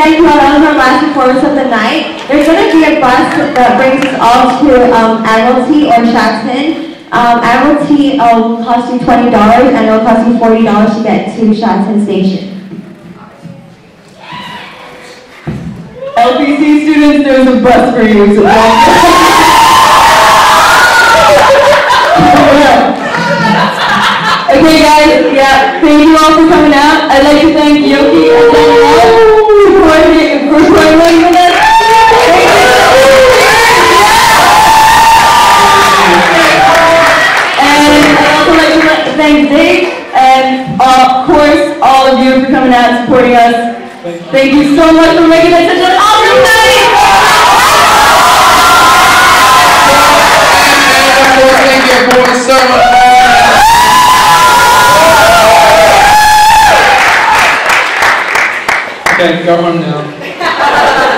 thank you all of our last performance of the night. There's going to be a bus that brings us all to um, Admiralty or Shaxton. Um, Admiralty will cost you $20 and it'll cost you $40 to get to Shaxton Station. LPC students, there's a bus for you. So okay, guys. Yeah. Thank you all for coming out. I'd like to thank Yoki and Danielle Thank you. Thank and of course all of you for coming out and supporting us. Thank you so much for making it Okay, go home now.